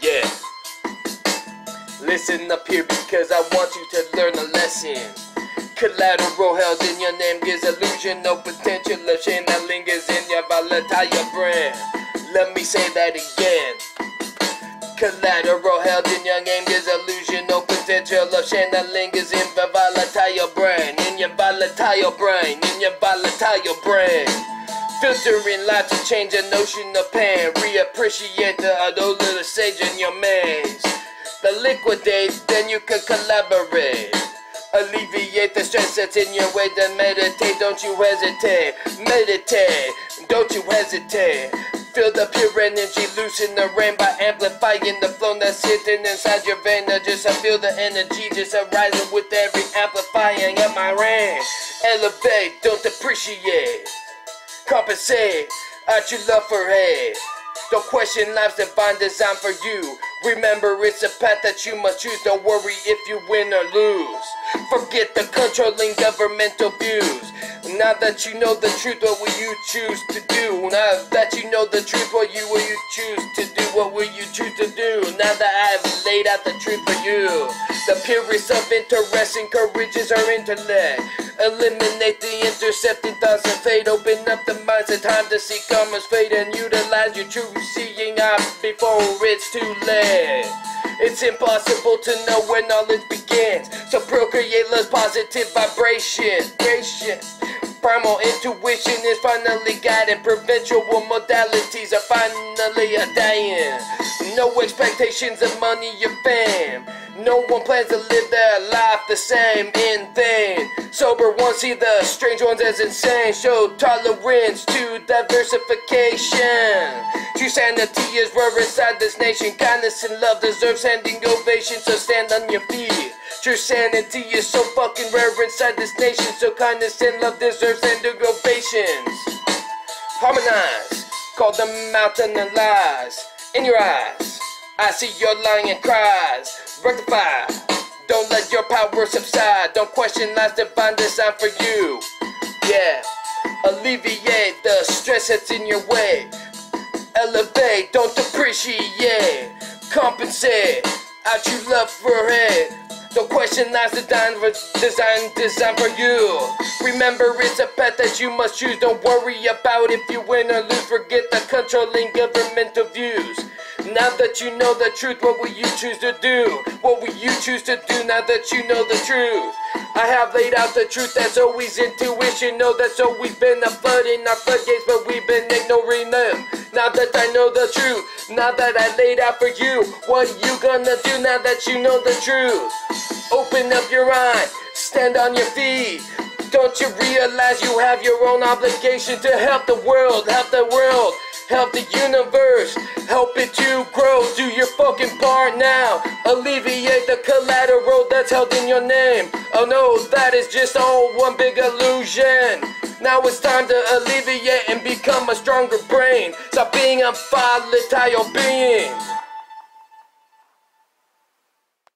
Yeah. Listen up here because I want you to learn a lesson. Collateral held in your name gives illusion, no potential of shame that lingers in your volatile brain. Let me say that again. Collateral held in your name gives illusion, no potential of shame that lingers in your volatile brain. In your volatile brain, in your volatile brain. Filtering life to change a notion of pain. Reappreciate the adult little sage in your maze. The liquidate, then you can collaborate. Alleviate the stress that's in your way to meditate. Don't you hesitate. Meditate. Don't you hesitate. Feel the pure energy, loosen the rain by amplifying the flow that's sitting inside your vein. I just I feel the energy just arising with every amplifying of my rain. Elevate, don't depreciate. Compensate at your love for hate. Don't question life's divine design for you. Remember, it's a path that you must choose. Don't worry if you win or lose. Forget the controlling governmental views. Now that you know the truth, what will you choose to do? Now that you know the truth, what you will you choose to do? What will you choose to do? Now that I've laid out the truth for you, the purest of interest encourages our intellect. Eliminate the intercepting thoughts and fade. Open up the minds. It's time to see commerce fade and utilize your true seeing eye before it's too late. It's impossible to know where knowledge begins. So procreate less positive vibration. vibration. Primal intuition is finally guiding. Provincial modalities are finally a dying. No expectations of money or fame. No one plans to live their life the same in vain. Sober ones see the strange ones as insane. Show tolerance to diversification. True sanity is rare inside this nation. Kindness and love deserve standing ovation. So stand on your feet. True sanity is so fucking rare inside this nation. So kindness and love deserve standing ovations. Harmonize. Call them mountain and lies in your eyes. I see your lying cries. Rectify. Don't let your power subside. Don't question life's divine design for you. Yeah. Alleviate the stress that's in your way. Elevate, don't depreciate. Compensate. Out you love for it. Don't question life's design design design for you. Remember it's a path that you must choose. Don't worry about if you win or lose. Forget the controlling governmental views. Now that you know the truth, what will you choose to do? What will you choose to do now that you know the truth? I have laid out the truth, that's always intuition. No, that's always been a flood in our floodgates, but we've been ignoring them. Now that I know the truth, now that I laid out for you, what you gonna do now that you know the truth? Open up your eyes, stand on your feet. Don't you realize you have your own obligation to help the world, help the world? Help the universe, help it to grow. Do your fucking part now. Alleviate the collateral that's held in your name. Oh no, that is just all one big illusion. Now it's time to alleviate and become a stronger brain. Stop being a volatile being.